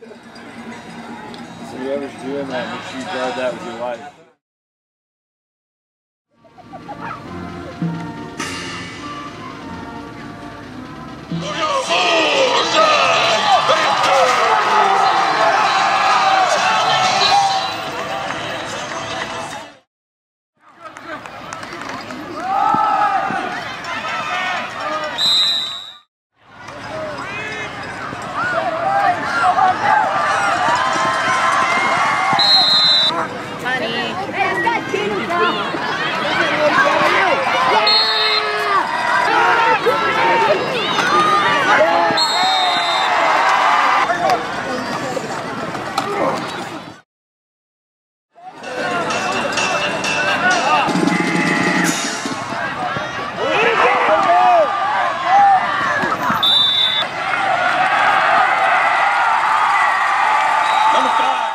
So whoever's doing that, make sure you guard that with your life. Number five,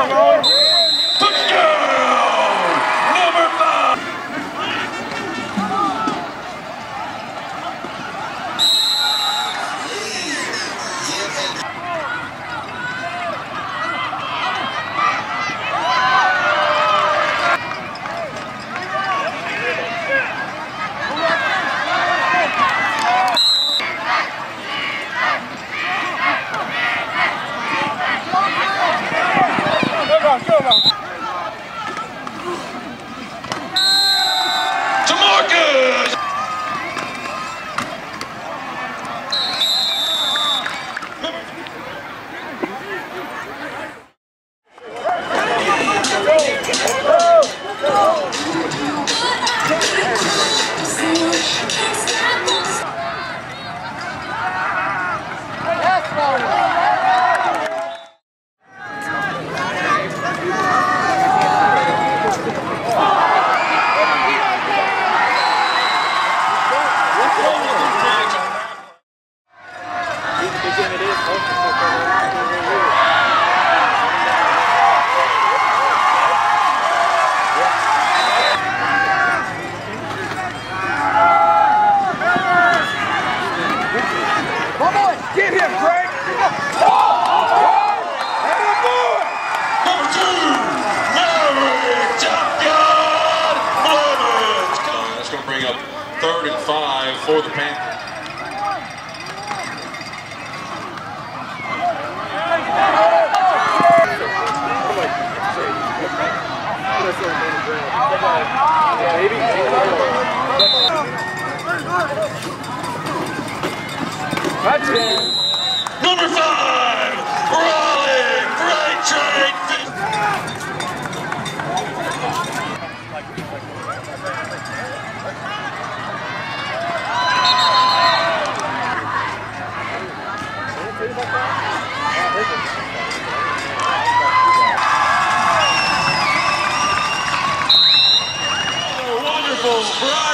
Touchdown! Number five! To Marcus! That's going to bring up third and five for the Panthers. Number Bryant.